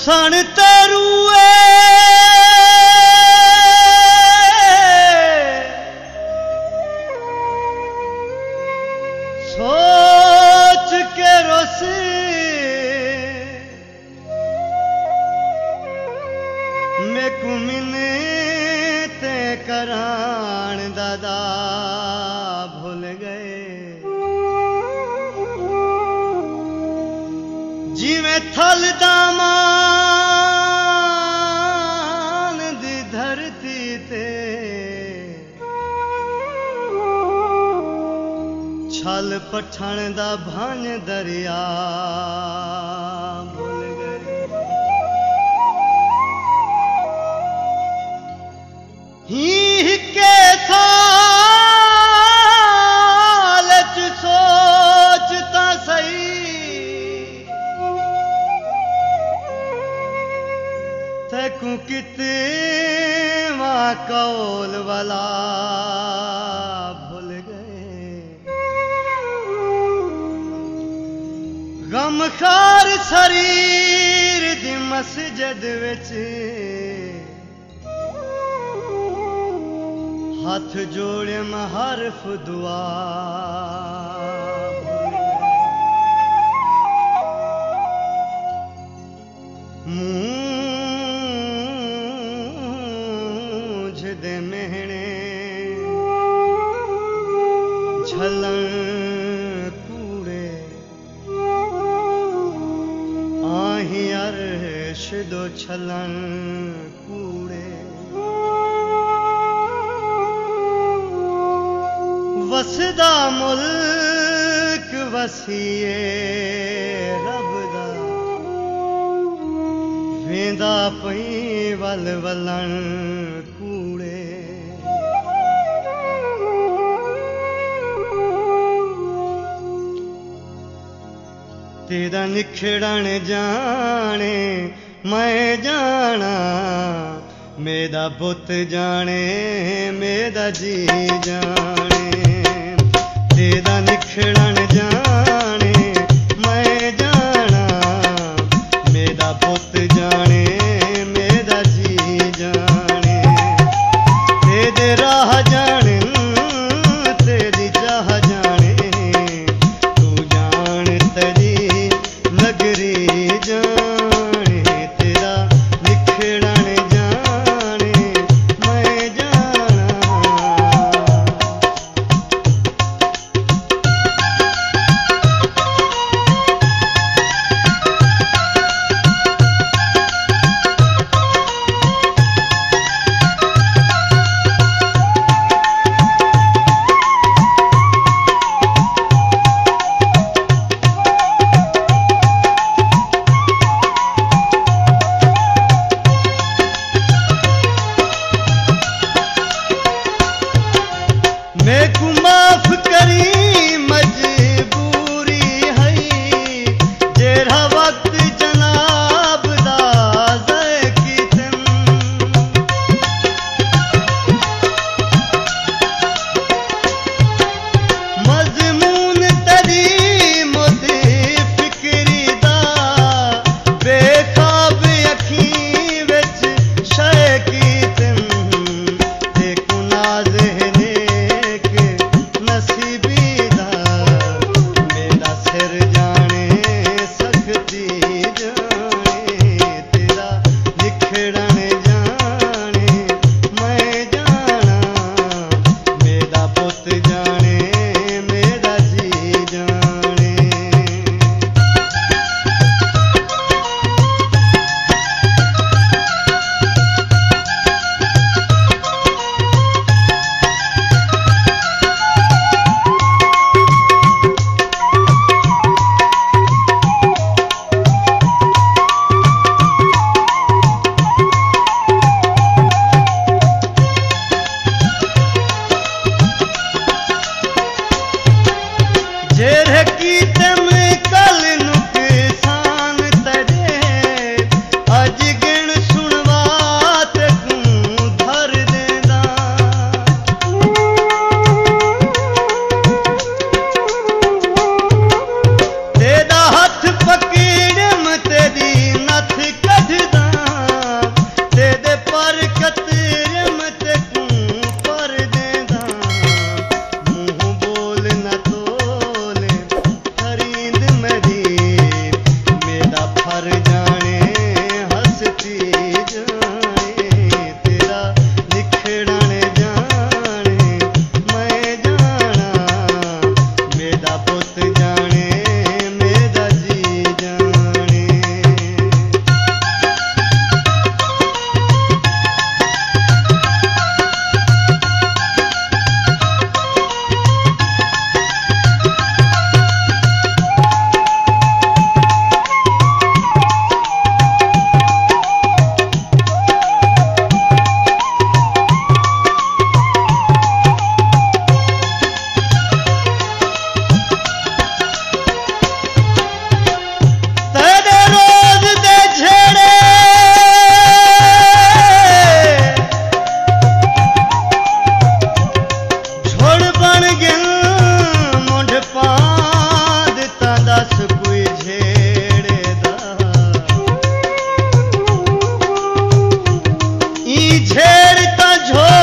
सन तरुए सोच के रस मैं कुमिने ते करान दादा भूल गए जिमें थल दामा ਪਠਣ ਦਾ ਭੰਜ ਦਰਿਆ ਭੁੱਲ ਗਏ ਹੀ ਕੇ ਸਾਲ ਚ ਸੋਚ ਤਾਂ ਸਹੀ ਤੈਕੂ ਕਿਤੇ ਵਾ ਕੌਲ ਵਾਲਾ ਗਮਖਾਰ ਸਰੀਰ ਦੀ ਮਸਜਿਦ ਵਿੱਚ ਹੱਥ ਜੋੜੇ ਮਹਰਫ ਦੁਆ ਦੋ ਛਲਣ ਕੂੜੇ ਵਸਦਾ ਮੁਲਕ ਵਸੀਏ ਰੱਬ ਦਾ ਵੇਂਦਾ ਪਈ ਵਲ ਵਲਣ ਕੂੜੇ ਤੇਰਾ ਨਿਖੜਣ ਜਾਣੇ ਮੈਂ ਜਾਣਾ ਮੇਰਾ ਬੁੱਤ ਜਾਣੇ ਮੇਰਾ ਜੀ ਜਾਣੇ। का झोल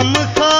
खाम खा